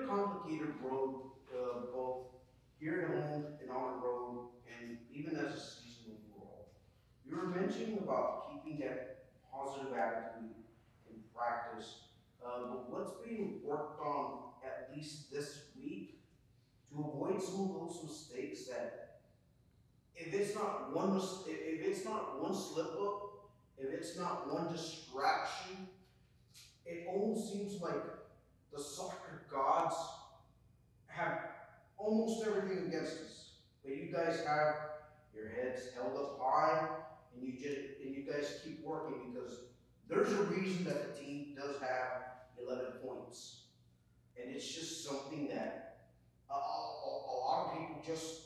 a complicated road, uh, both here at home and on the road, and even as a season overall. You were mentioning about keeping that positive attitude in practice, uh, but what's being worked on at least this week to avoid some of those mistakes that if it's not one if it's not one slip up, if it's not one distraction, it almost seems like the soccer gods have almost everything against us. But you guys have your heads held up high and you just and you guys keep working because there's a reason that the team does have 11 points. And it's just something that a, a, a lot of people just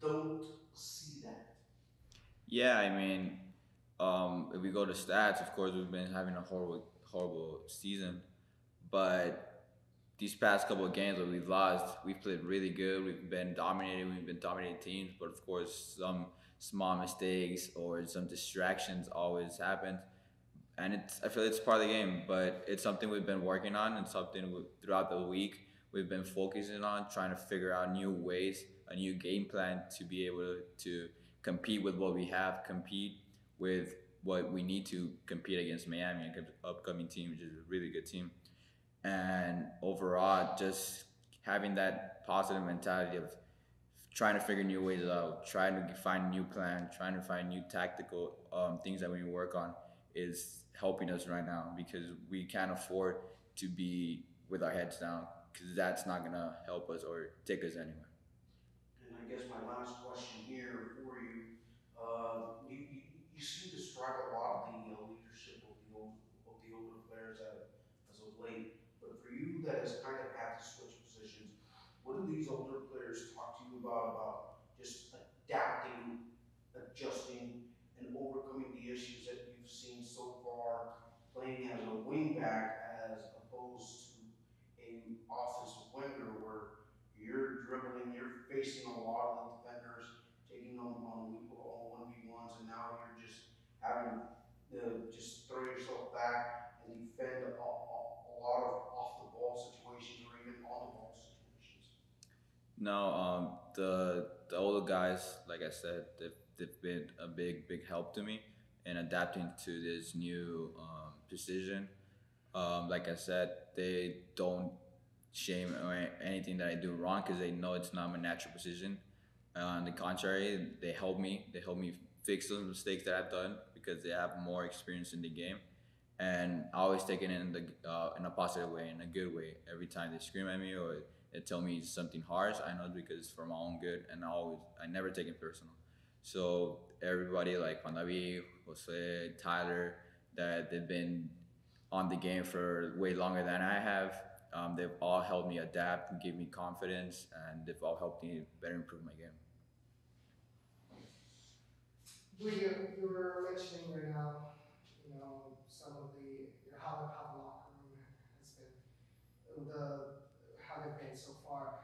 don't see that. Yeah, I mean, um, if we go to stats, of course, we've been having a horrible, horrible season. But these past couple of games that we've lost, we've played really good. We've been dominating. We've been dominating teams. But of course, some small mistakes or some distractions always happen. And it's, I feel it's part of the game, but it's something we've been working on and something we, throughout the week we've been focusing on, trying to figure out new ways, a new game plan to be able to, to compete with what we have, compete with what we need to compete against Miami, an upcoming team, which is a really good team. And overall, just having that positive mentality of trying to figure new ways out, trying to find new plan, trying to find new tactical um, things that we work on is helping us right now because we can't afford to be with our heads down because that's not gonna help us or take us anywhere. And I guess my last question here for you, uh, you, you, you seem to strike a lot of the uh, leadership of the old, of the older players as, as of late. But kind of had to switch positions, what do these older players talk to you about, about just adapting, adjusting, and overcoming the issues that you've seen so far? Playing as a wingback as opposed to a offensive winger where you're dribbling, you're facing a lot of the defenders, taking them on one v ones, and now you're just having the just throw yourself back and defend a, a, a lot of off the ball situations or even on the ball situations. No, um, the the older guys, like I said, they've, they've been a big big help to me in adapting to this new um, position. Um, like I said, they don't shame anything that I do wrong because they know it's not my natural position. Uh, on the contrary, they help me. They help me fix those mistakes that I've done because they have more experience in the game. And I always take it in the uh, in a positive way, in a good way. Every time they scream at me or they tell me something harsh, I know because it's for my own good, and I always I never take it personal. So everybody like Juan David, Jose, Tyler, that they've been on the game for way longer than I have. Um, they've all helped me adapt and give me confidence, and they've all helped me better improve my game. We, you were mentioning right now, you know, some of the, how the, how the locker room has been, the, how they've been so far.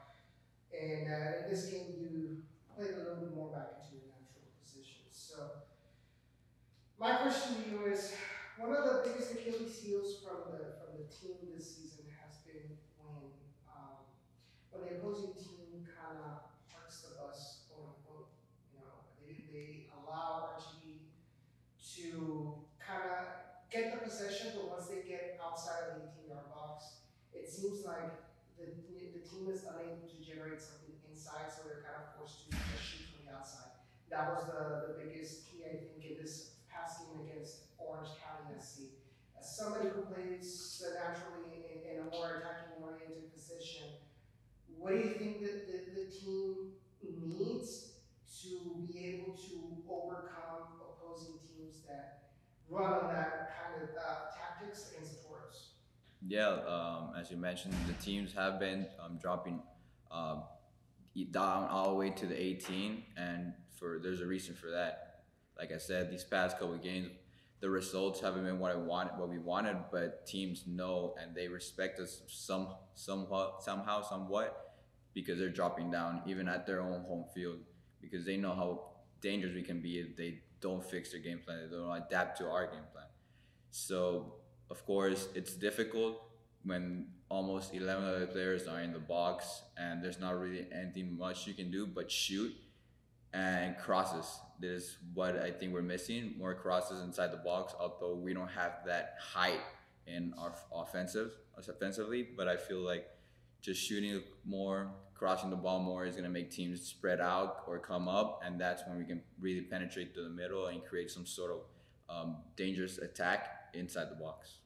And, uh, in this game, you played a little bit more back into your natural position, so. My question to you is, one of the biggest Achilles heels from the, from the team this season has been when, um, when the opposing team kind of parks the bus, quote unquote. You know, they, they allow RGV to kind of get the possession, but once they get outside of the 18 yard box, it seems like the, the team is unable to generate something inside, so they're kind of forced to shoot from the outside. That was the, the biggest key, I think, in this past game against Orange County SC. As somebody who plays naturally in, in a more attacking oriented position, what do you think that the, the team needs to be able to overcome opposing teams that run on that kind of uh, tactics against the Toros? Yeah, um, as you mentioned, the teams have been um, dropping um, down all the way to the 18, and for there's a reason for that. Like I said, these past couple games, the results haven't been what I wanted, what we wanted, but teams know and they respect us some, somewhat, somehow, somewhat, because they're dropping down even at their own home field, because they know how dangerous we can be if they don't fix their game plan, they don't adapt to our game plan. So of course, it's difficult when almost 11 other players are in the box, and there's not really anything much you can do but shoot and crosses. This is what I think we're missing more crosses inside the box, although we don't have that height in our offensive, offensively. But I feel like just shooting more, crossing the ball more is going to make teams spread out or come up, and that's when we can really penetrate to the middle and create some sort of um, dangerous attack inside the box.